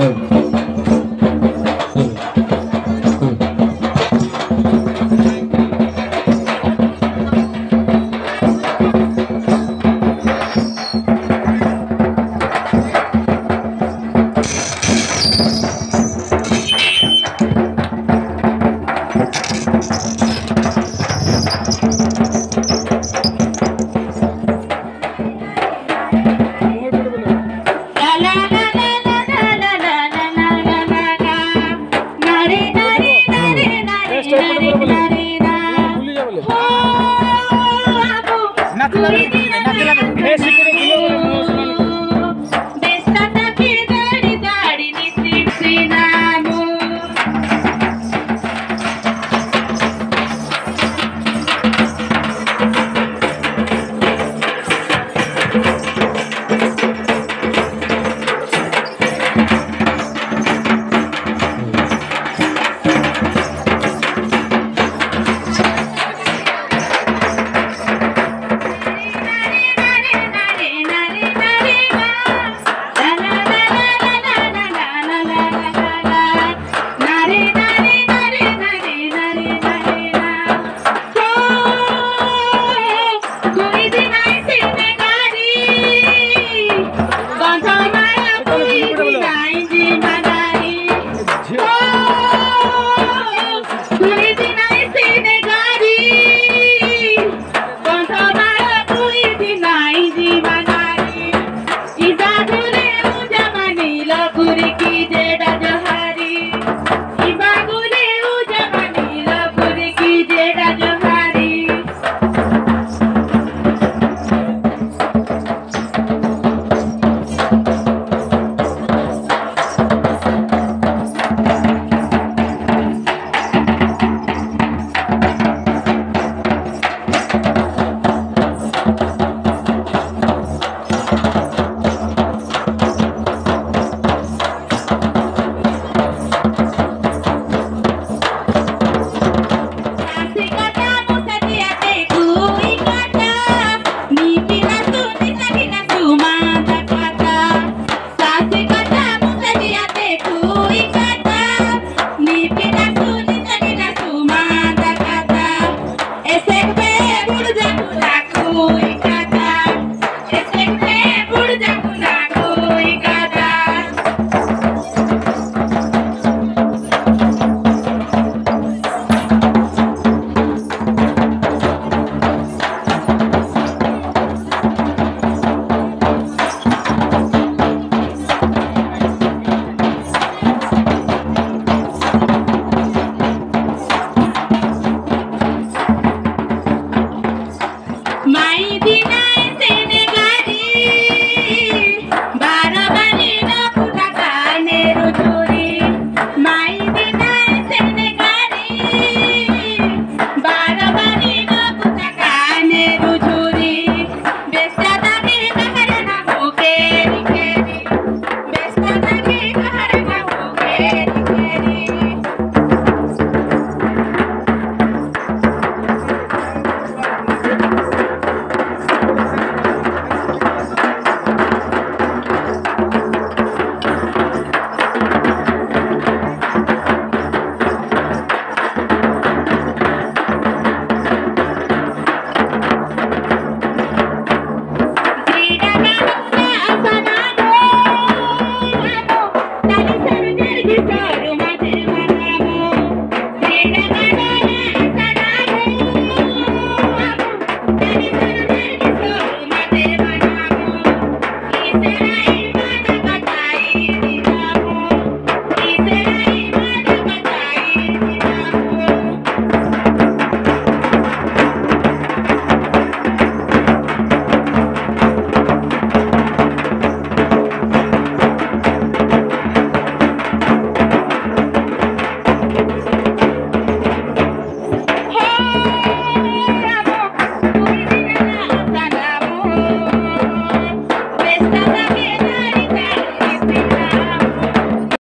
love.